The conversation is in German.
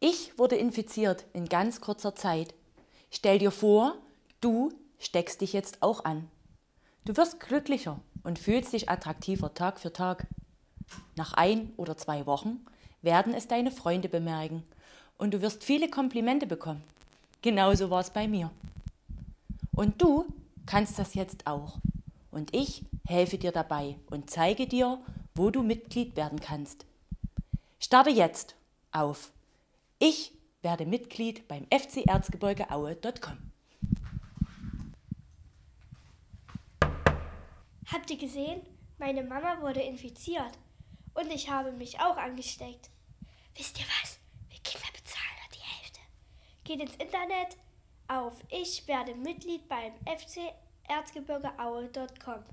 Ich wurde infiziert in ganz kurzer Zeit. Stell dir vor, du steckst dich jetzt auch an. Du wirst glücklicher und fühlst dich attraktiver Tag für Tag. Nach ein oder zwei Wochen werden es deine Freunde bemerken und du wirst viele Komplimente bekommen. Genauso war es bei mir. Und du kannst das jetzt auch. Und ich helfe dir dabei und zeige dir, wo du Mitglied werden kannst. Starte jetzt auf Ich werde Mitglied beim fcerzgebirgeaue.com. Habt ihr gesehen? Meine Mama wurde infiziert. Und ich habe mich auch angesteckt. Wisst ihr was? Wir Kinder bezahlen nur die Hälfte. Geht ins Internet auf Ich werde Mitglied beim fcerzgebirgeaue.com.